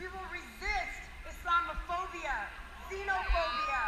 We will resist Islamophobia, xenophobia,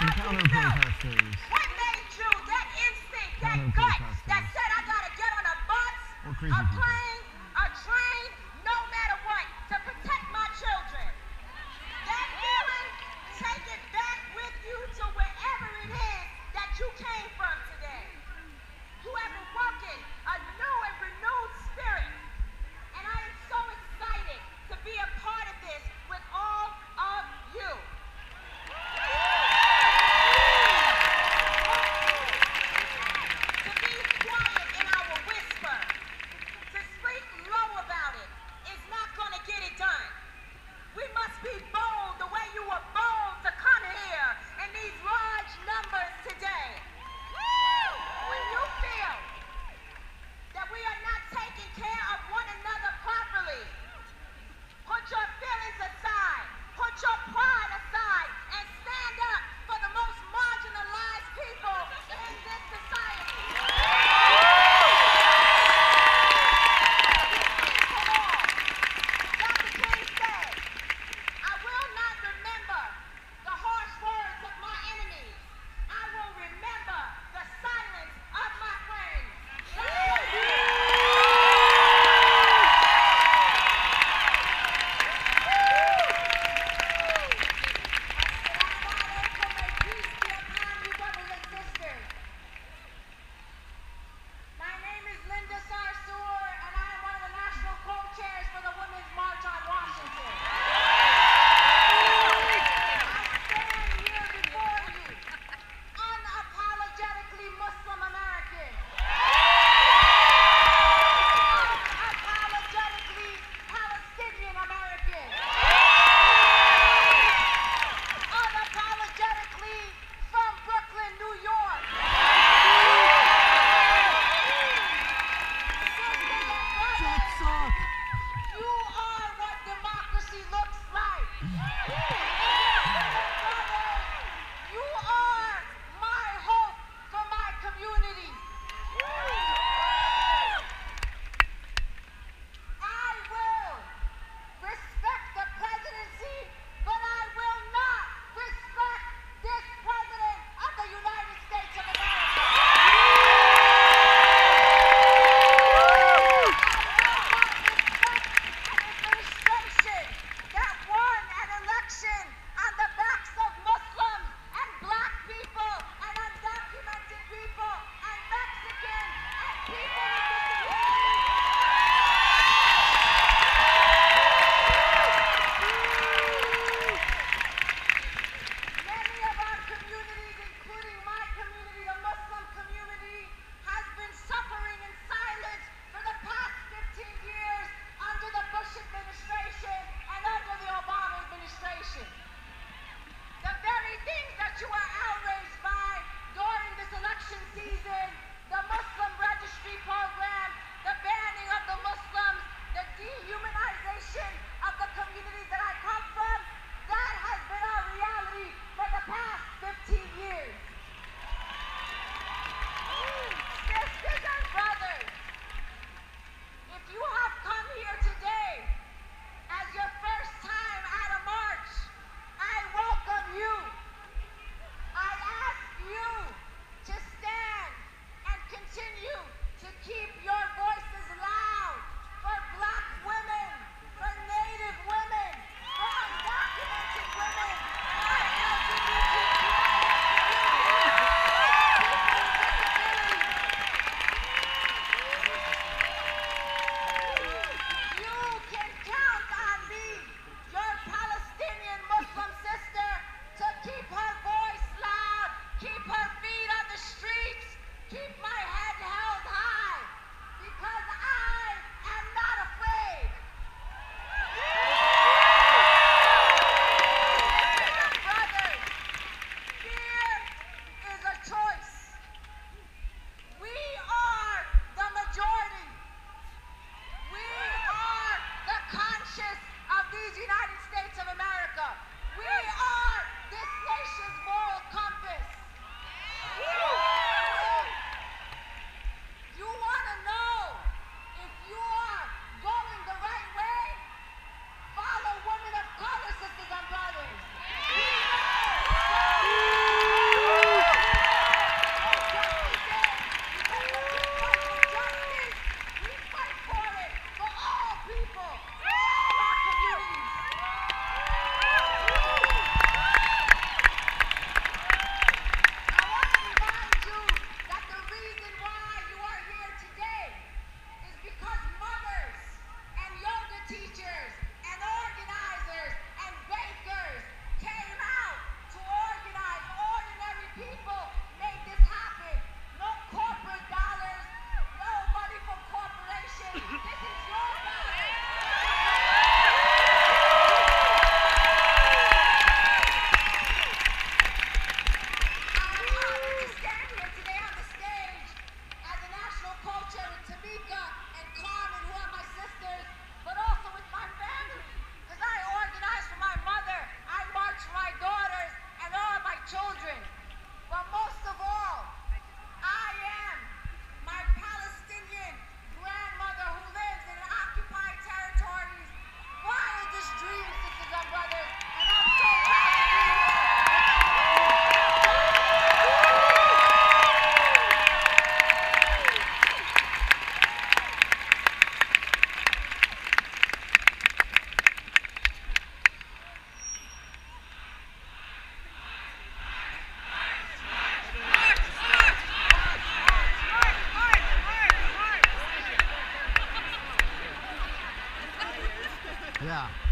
and counter protesters. What made you that instinct, that gut, that said I gotta get on a bus, a plane, 됩니다.